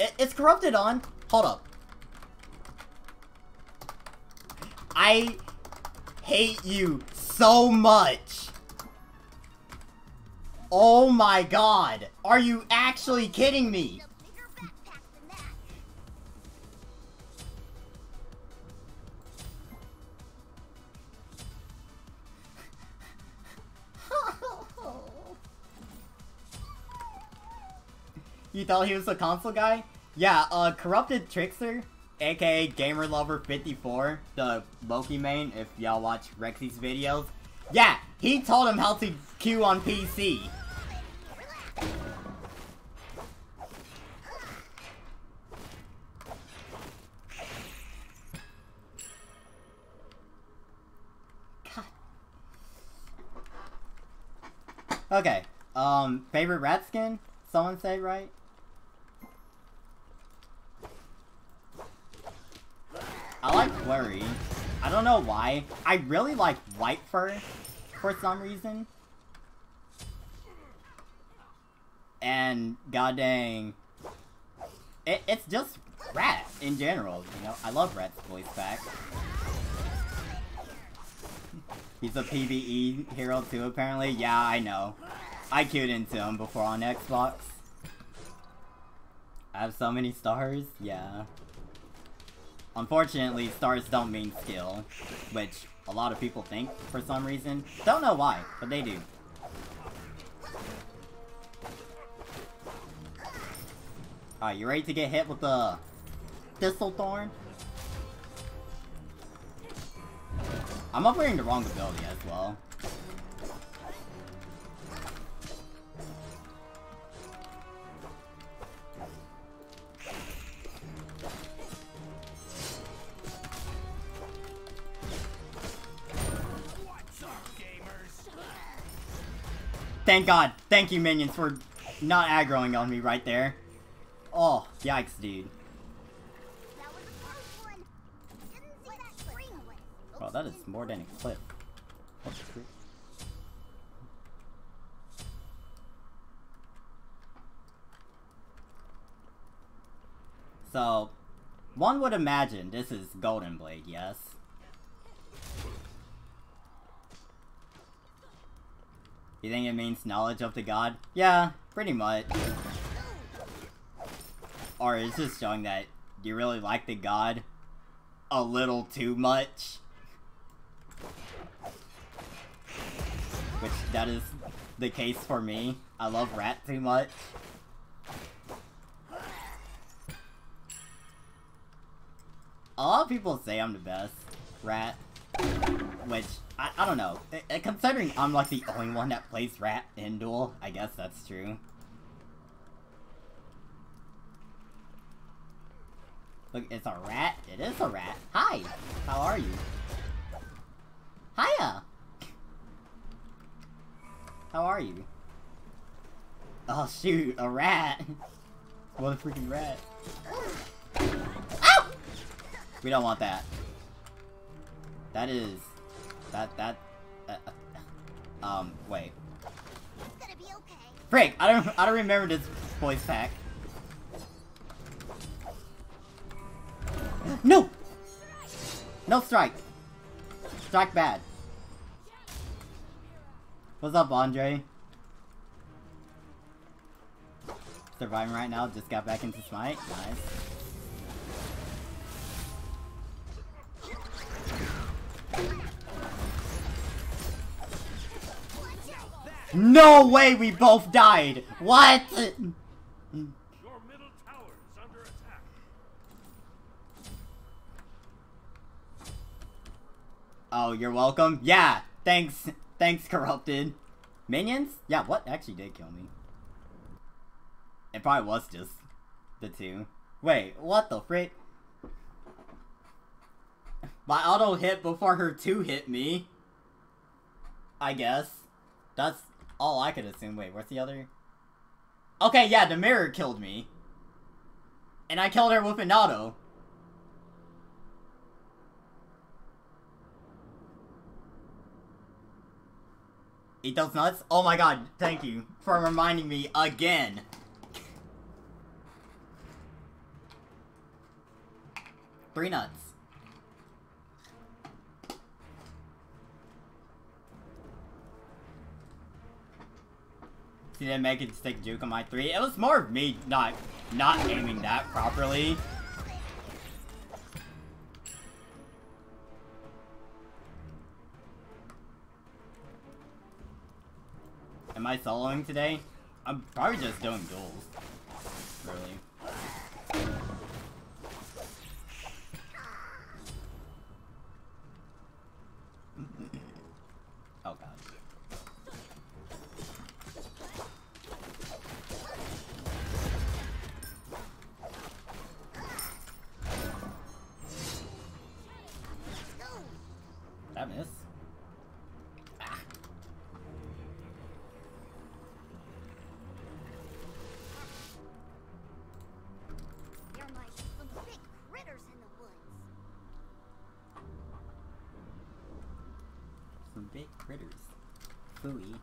It, it's corrupted on. Hold up. I hate you so much. Oh my god. Are you actually kidding me? you thought he was a console guy? Yeah, uh, Corrupted Trickster, aka Gamer Lover 54, the Loki main, if y'all watch Rexy's videos. Yeah, he told him how to queue on PC. God. Okay, um, favorite rat skin? Someone say right? I like I don't know why. I really like White Fur for some reason. And god dang. It, it's just Rat in general, you know? I love Rat's voice back. He's a PvE hero too, apparently. Yeah, I know. I queued into him before on Xbox. I have so many stars? Yeah. Unfortunately, stars don't mean skill, which a lot of people think for some reason. Don't know why, but they do. Alright, you ready to get hit with the Thistlethorn? I'm upgrading the wrong ability as well. Thank God. Thank you, minions, for not aggroing on me right there. Oh, yikes, dude. Well, that is more than a clip. So, one would imagine this is Golden Blade, yes? You think it means knowledge of the god? Yeah, pretty much. Or is this showing that you really like the god a little too much? Which, that is the case for me. I love Rat too much. A lot of people say I'm the best Rat. Which, I, I don't know. Considering I'm like the only one that plays Rat in Duel, I guess that's true. Look, it's a rat. It is a rat. Hi. How are you? Hiya. How are you? Oh shoot, a rat. what a freaking rat. Ow! We don't want that. That is... That, that... Uh, uh, um, wait. Okay. Frick! I don't, I don't remember this voice pack. No! No strike! Strike bad. What's up, Andre? Surviving right now, just got back into Smite. Nice. No way we both died! What? Oh, you're welcome? Yeah, thanks. Thanks, Corrupted. Minions? Yeah, what actually did kill me? It probably was just the two. Wait, what the frick? My auto hit before her two hit me. I guess. That's all I could assume. Wait, what's the other? Okay, yeah, the mirror killed me. And I killed her with an auto. Eat those nuts? Oh my god, thank you for reminding me again. Three nuts. See, make it stick juke on my three. It was more of me not not aiming that properly. Am I soloing today? I'm probably just doing duels. Really. That miss. Ah. There might be some big critters in the woods. Some big critters. Fooey.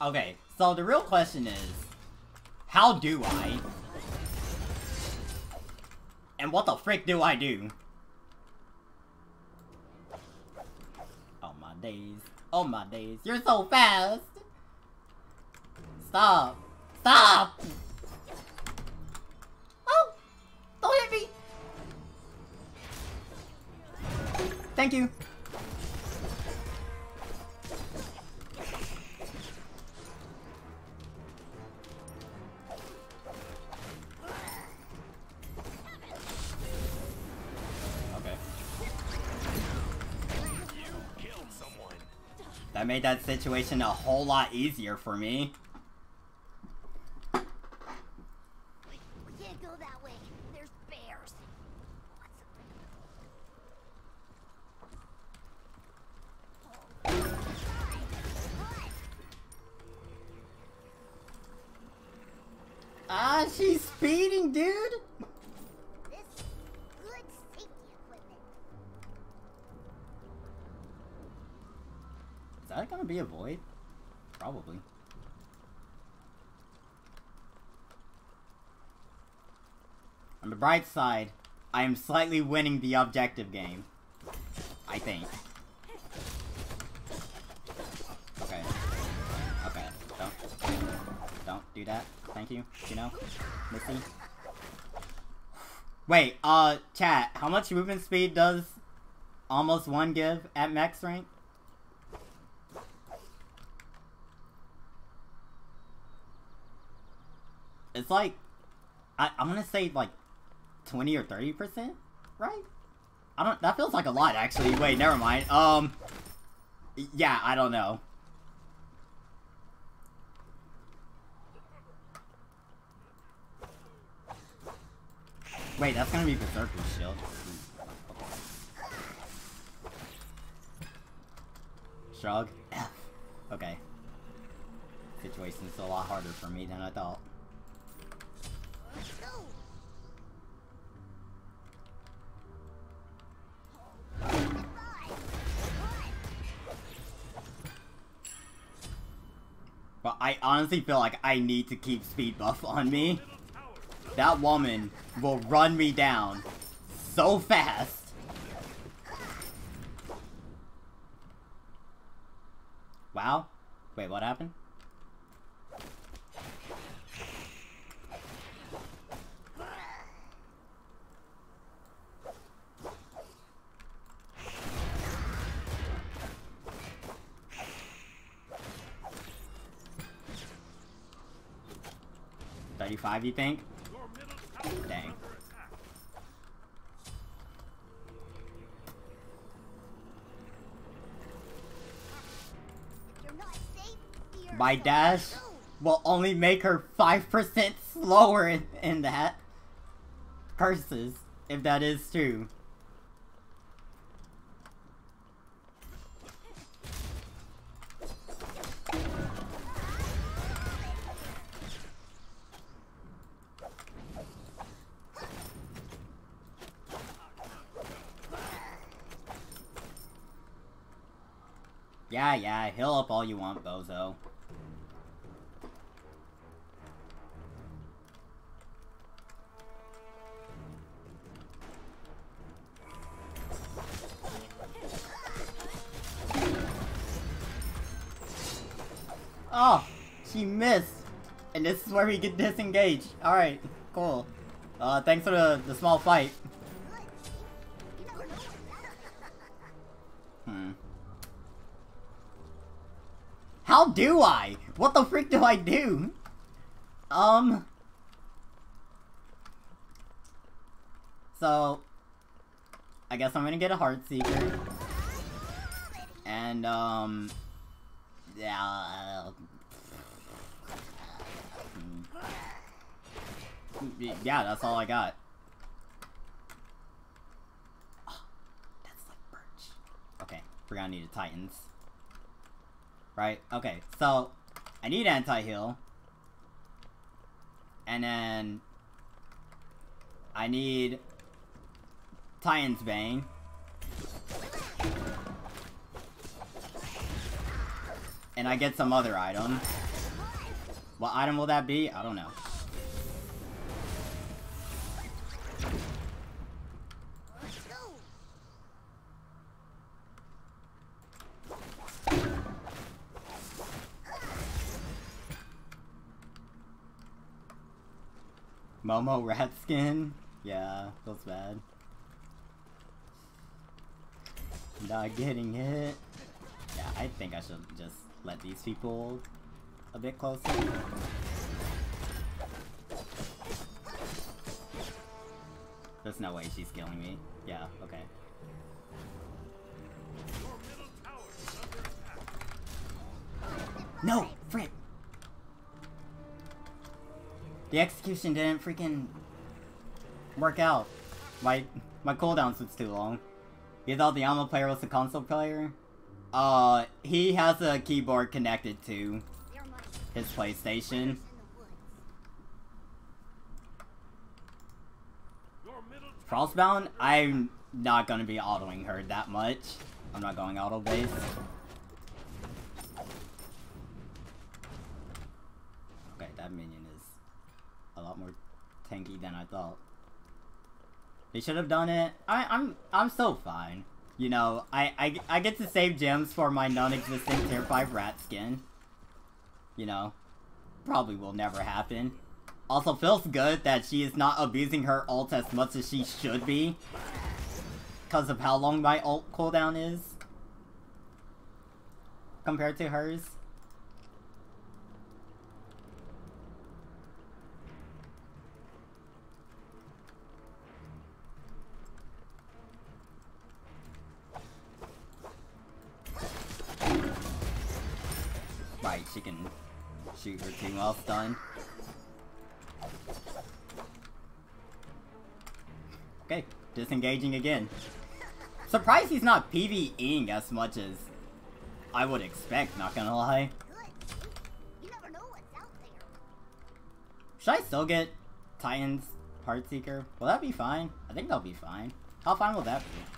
Okay, so the real question is, how do I? And what the frick do I do? Oh my days. Oh my days. You're so fast! Stop! Stop! Oh! Don't hit me! Thank you. Made that situation a whole lot easier for me. We can't go that way. There's bears. Lots Ah, she's speeding, dude! That gonna be a void? Probably. On the bright side, I am slightly winning the objective game. I think. Okay. Okay. Don't. Don't do that. Thank you. You know? Missy. Wait, uh, chat, how much movement speed does almost one give at max rank? It's like, I, I'm gonna say like 20 or 30%, right? I don't, that feels like a lot actually. Wait, never mind. Um, yeah, I don't know. Wait, that's gonna be Berserker's shield. Shrug? F. Okay. Situation's a lot harder for me than I thought. But I honestly feel like I need to keep speed buff on me. That woman will run me down so fast. Wow. Wait, what happened? Thirty-five, you think? Dang. My dash will only make her 5% slower in, in that. Curses, if that is true. Yeah, yeah, heal up all you want, bozo. Oh, she missed. And this is where we get disengaged. Alright, cool. Uh, thanks for the, the small fight. How do I? What the freak do I do? Um. So, I guess I'm gonna get a Heartseeker. And, um. Yeah. hmm. Yeah, that's all I got. Oh, that's like birch. Okay, we're gonna need a Titans. Right? Okay, so I need anti-heal. And then I need Titan's Bane. And I get some other item. What item will that be? I don't know. Momo rat skin? Yeah, feels bad. Not getting hit. Yeah, I think I should just let these people a bit closer. There's no way she's killing me. Yeah, okay. No! The execution didn't freaking work out. My my cooldown was too long. You thought the Ama player was a console player? Uh, he has a keyboard connected to his PlayStation. the Frostbound, I'm not gonna be autoing her that much. I'm not going auto base. Okay, that minion a lot more tanky than I thought. They should have done it. I, I'm I'm still fine. You know, I, I, I get to save gems for my non-existent tier 5 rat skin. You know, probably will never happen. Also feels good that she is not abusing her ult as much as she should be. Because of how long my ult cooldown is. Compared to hers. She can shoot her team off stunned. Okay, disengaging again. Surprised he's not PvEing as much as I would expect, not gonna lie. Good. You never know what's out there. Should I still get Titan's Heartseeker? Will that be fine? I think that'll be fine. How fine will that be?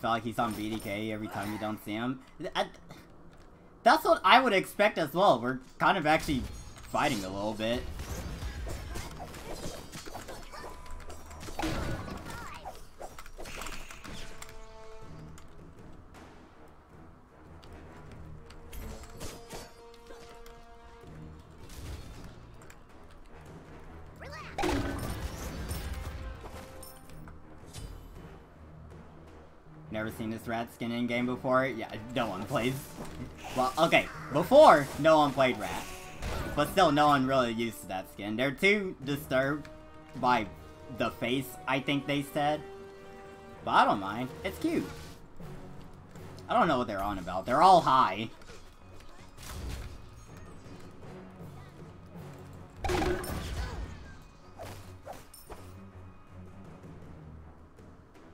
Feel like he's on BDK every time you don't see him? I- that's what I would expect as well. We're kind of actually fighting a little bit. Rat skin in game before? Yeah, no one plays. Well, okay, before, no one played rat. But still, no one really used that skin. They're too disturbed by the face, I think they said. But I don't mind. It's cute. I don't know what they're on about. They're all high.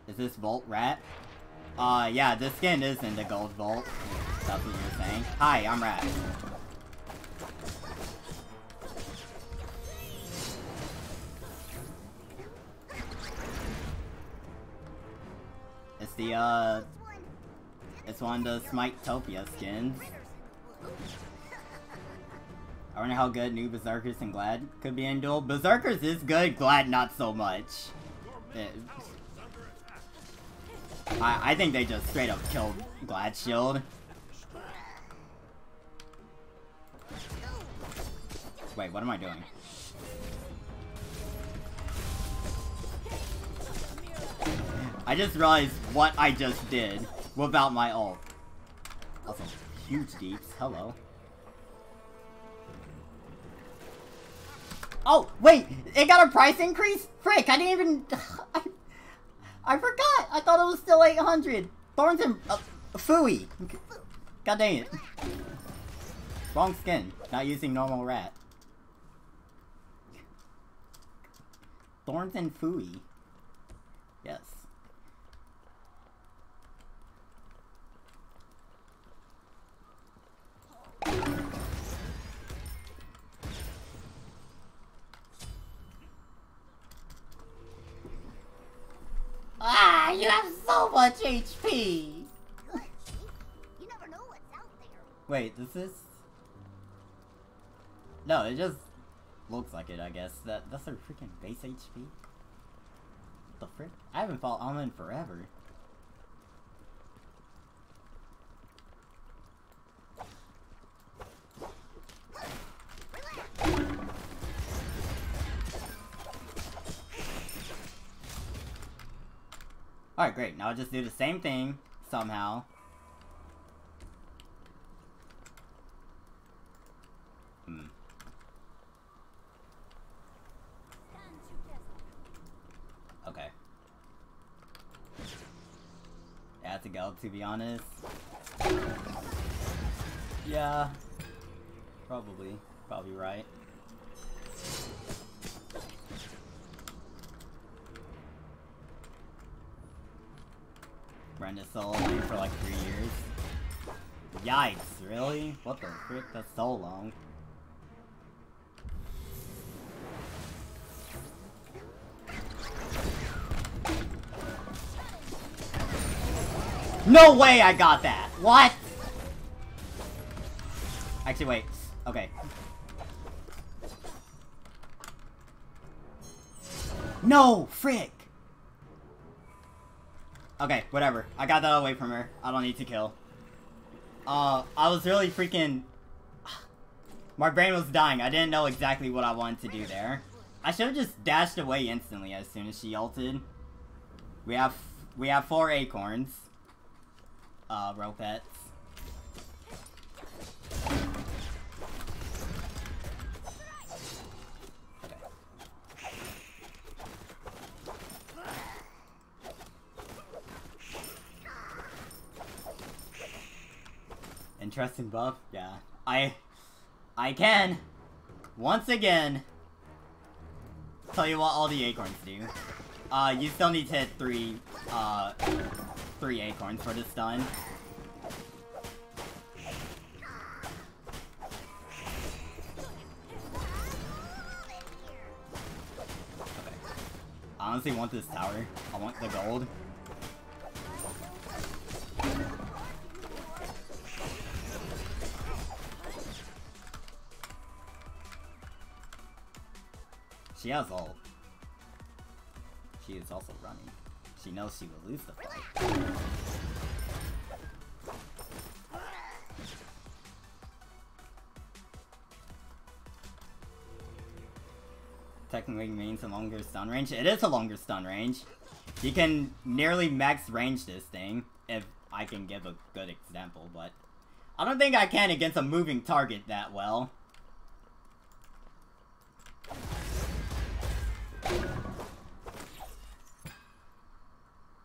Is this Volt Rat? Uh, yeah, this skin is in the Gold Vault. That's what you're saying. Hi, I'm Rat. It's the, uh, it's one of the Smite Topia skins. I wonder how good new Berserkers and Glad could be in duel. Berserkers is good, Glad not so much. I, I think they just straight up killed Glad Shield. Wait, what am I doing? I just realized what I just did without my ult. Also, huge deeps. Hello. Oh, wait! It got a price increase? Frick, I didn't even... I, forgot! I thought it was still 800! Thorns and... Uh, Fooey! God dang it. Wrong skin. Not using normal rat. Thorns and Fooey. Yes. Much HP! You never know what's out there. Wait, does this... No, it just looks like it, I guess. That That's their freaking base HP? The frick? I haven't fought Ama in forever. Alright, great. Now I'll just do the same thing, somehow. Hmm. Okay. Have to go, to be honest. Yeah. Probably. Probably right. Solo for like three years. Yikes, really? What the frick? That's so long. No way I got that! What? Actually, wait. Okay. No! Frick! Okay, whatever. I got that away from her. I don't need to kill. Uh, I was really freaking... My brain was dying. I didn't know exactly what I wanted to do there. I should have just dashed away instantly as soon as she ulted. We have we have four acorns. Uh, ropettes. Interesting buff? Yeah. I... I can! Once again! Tell you what all the acorns do. Uh, you still need to hit three, uh, three acorns for the stun. I honestly want this tower. I want the gold. She has ult. She is also running. She knows she will lose the fight. Technically means a longer stun range. It is a longer stun range. You can nearly max range this thing, if I can give a good example, but... I don't think I can against a moving target that well.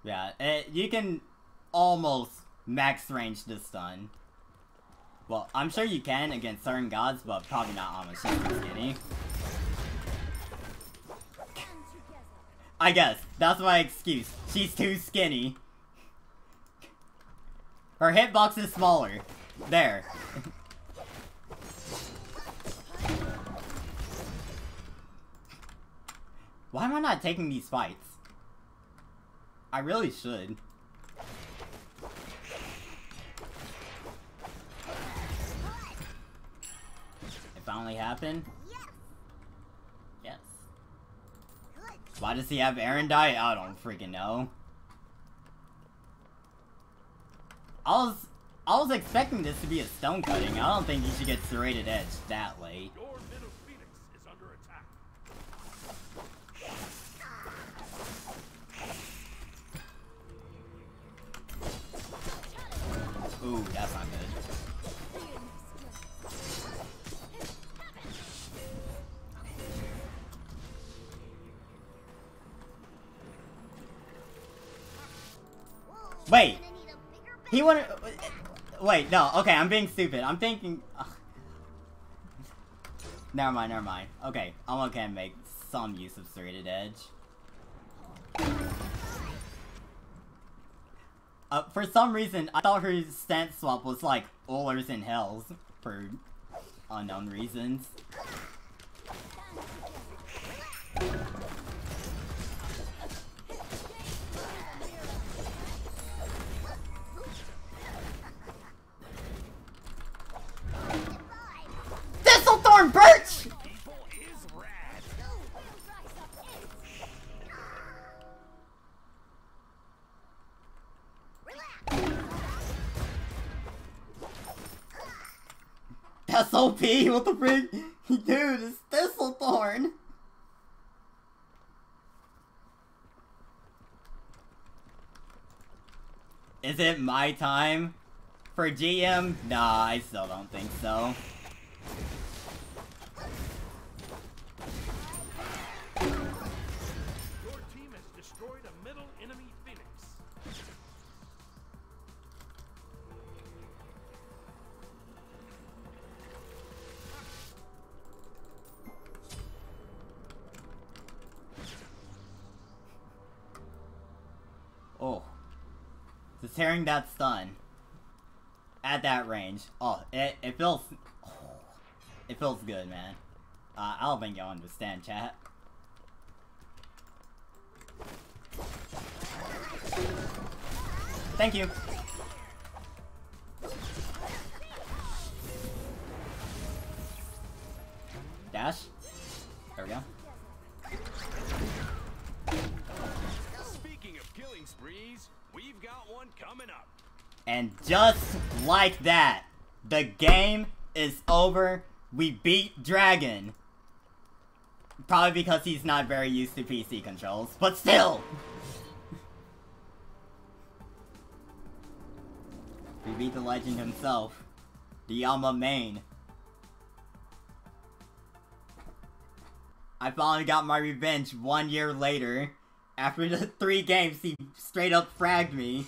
Yeah, it, you can almost max range the stun. Well, I'm sure you can against certain gods, but probably not. She's too skinny. I guess. That's my excuse. She's too skinny. Her hitbox is smaller. There. Why am I not taking these fights? I really should. If finally happen? Yes. Why does he have Arondight? I don't freaking know. I was I was expecting this to be a stone cutting. I don't think you should get serrated edge that late. Wait. He wanted. Wait, no. Okay, I'm being stupid. I'm thinking. Never mind. Never mind. Okay, I'm okay. to Make some use of serrated edge. Uh, for some reason, I thought her stance swap was like Ollers and Hells for unknown reasons. OP! What the frick? Dude, it's Thistlethorn! Is it my time for GM? Nah, I still don't think so. Just hearing that stun at that range. Oh, it, it feels. oh, it feels good, man. Uh, I don't think y'all understand, chat. Thank you. Dash. There we go. Sprees, we've got one coming up. And just like that, the game is over. We beat Dragon. Probably because he's not very used to PC controls, but still! we beat the legend himself, the Yama main. I finally got my revenge one year later. After the three games, he straight up fragged me.